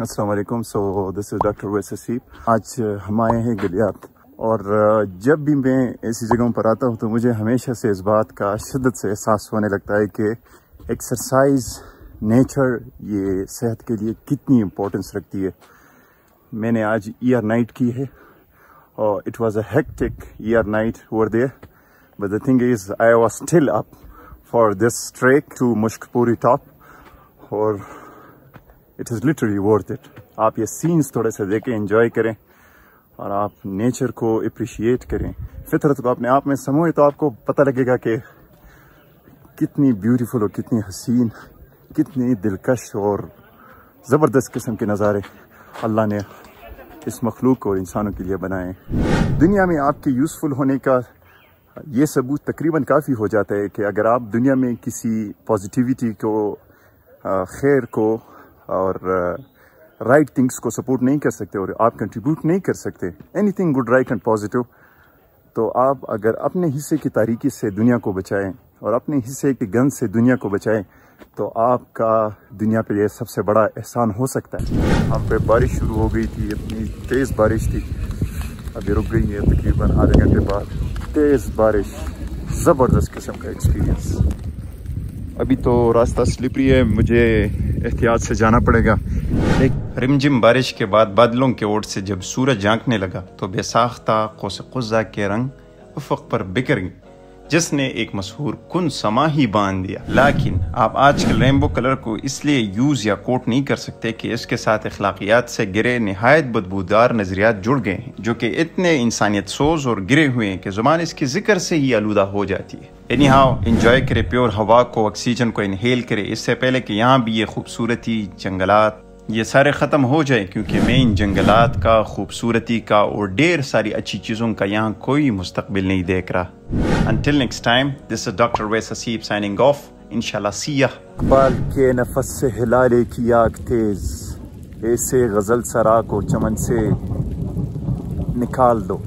السلام علیکم۔ سو دس is doctor Wais Haseeb آج ہم آئے ہیں گلیات۔ اور، جب بھی میں ایسی جگہوں پر آتا ہوں تو مجھے ہمیشہ سے اس بات کا شدت سے احساس ہونے لگتا ہے کہ ایکسرسائز نیچر یہ صحت کے لیے کتنی امپورٹنس رکھتی ہے۔ میں نے آج ایئر نائٹ کی ہے۔ اور it was a hectic year night over there but the thing is I was still up for this track to Mushkpuri top اور it is literally worth it آپ یہ سینس تھوڑے سے دیکھیں انجوائے کریں اور آپ نیچر کو اپریشیٹ کریں. فطرت کو اپنے آپ میں سموئے تو آپ کو پتہ لگے گا کہ کتنی بیوٹیفل اور کتنی حسین، کتنی دلکش اور زبردست قسم کے نظارے اللہ نے اس مخلوق اور انسانوں کے لیے بنائے. دنیا میں آپ کے یوزفل ہونے کا یہ ثبوت تقریباً کافی ہو جاتا ہے کہ اگر آپ دنیا میں کسی پازیٹیوٹی کو خیر کو اور رائٹ تھنگس کو سپورٹ نہیں کر سکتے اور آپ کنٹریبیوٹ نہیں کر سکتے. Anything good right and positive تو آپ اگر اپنے حصے کی تاریکی سے دنیا کو بچائیں اور اپنے حصے کی گند سے دنیا کو بچائیں تو آپ کا دنیا پہ یہ سب سے بڑا احسان ہو سکتا ہے. یہاں پہ بارش شروع ہو گئی تھی، اتنی تیز بارش تھی۔ ابھی رک گئی ہے تقریباً آدھے گھنٹے بعد۔ تیز بارش، زبردست قسم کا ایکسپیرینس ابھی تو راستہ سلپری ہے، مجھے احتیاط سے جانا پڑے گا۔ ایک رمجم بارش کے بعد بادلوں کے اوٹ سے جب سورج جھانکنے لگا تو بے ساختہ قوس قزہ کے رنگ افق پر بکر گئی جس نے ایک مشہور کن سما ہی باندھ دیا۔ لیکن آپ آج کل ریمبو کلر کو اس لیے یوز یا کوٹ نہیں کر سکتے کہ اس کے ساتھ اخلاقیات سے گرے نہایت بدبودار نظریات جڑ گئے ہیں، جو کہ اتنے انسانیت سوز اور گرے ہوئے ہیں کہ زبان اس کے ذکر سے ہی آلودہ ہو جاتی ہے۔ اینی ہاؤ انجوائے کرے پیور ہوا کو آکسیجن کو انہیل کرے، اس سے پہلے کہ یہاں بھی یہ خوبصورتی، جنگلات یہ سارے ختم ہو جائے کیونکہ میں ان جنگلات کا، خوبصورتی کا اور ڈیر ساری اچھی چیزوں کا یہاں کوئی مستقبل نہیں دیکھ رہا۔ Until next time this is doctor Wais Haseeb signing of انشاءاللہ سیاہ بال کے نفس سے ہلالے کی آگ تیز۔ ایسے غزل سرا کو چمن سے نکال دو۔